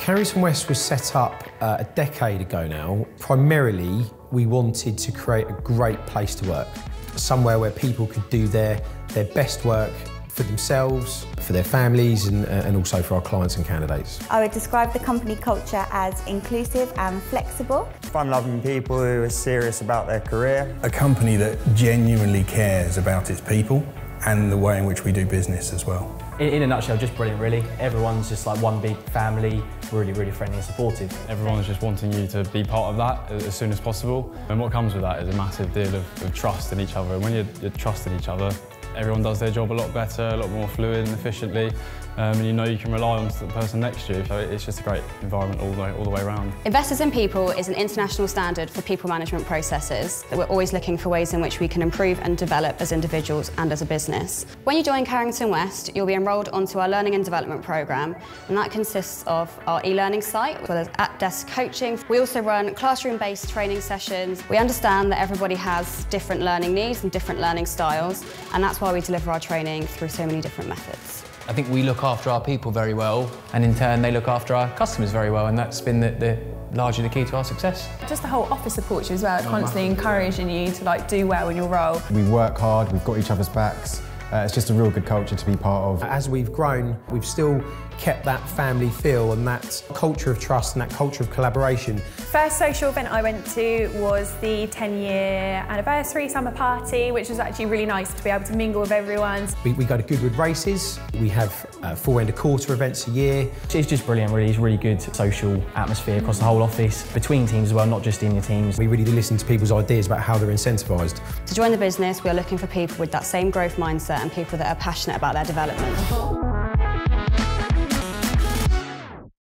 Carrington West was set up uh, a decade ago now. Primarily, we wanted to create a great place to work, somewhere where people could do their, their best work for themselves, for their families, and, uh, and also for our clients and candidates. I would describe the company culture as inclusive and flexible. Fun-loving people who are serious about their career. A company that genuinely cares about its people and the way in which we do business as well. In, in, a nutshell, just brilliant really. Everyone's just like one big family, really, really friendly and supportive. Everyone's just wanting you to be part of that as soon as possible. And what comes with that is a massive deal of, of trust in each other. And when you're, you're trusting each other, everyone does their job a lot better, a lot more fluid and efficiently. Um, and you know you can rely on the person next to you. So it's just a great environment all the way, all the way around. Investors in People is an international standard for people management processes. We're always looking for ways in which we can improve and develop as individuals and as a business. When you join Carrington West, you'll be enrolled onto our learning and development programme, and that consists of our e-learning site, as well as at-desk coaching. We also run classroom-based training sessions. We understand that everybody has different learning needs and different learning styles, and that's why we deliver our training through so many different methods. I think we look after our people very well, and in turn they look after our customers very well, and that's been the, the largely the key to our success. Just the whole office supports you as well, oh, constantly encouraging you to like do well in your role. We work hard, we've got each other's backs. Uh, it's just a real good culture to be part of. As we've grown, we've still kept that family feel and that culture of trust and that culture of collaboration. First social event I went to was the 10 year anniversary summer party, which was actually really nice to be able to mingle with everyone. We, we go to Goodwood races, we have uh, four end of quarter events a year. It's just brilliant really, it's really good social atmosphere across the whole office, between teams as well, not just in your teams. We really listen to people's ideas about how they're incentivised. To join the business, we are looking for people with that same growth mindset and people that are passionate about their development.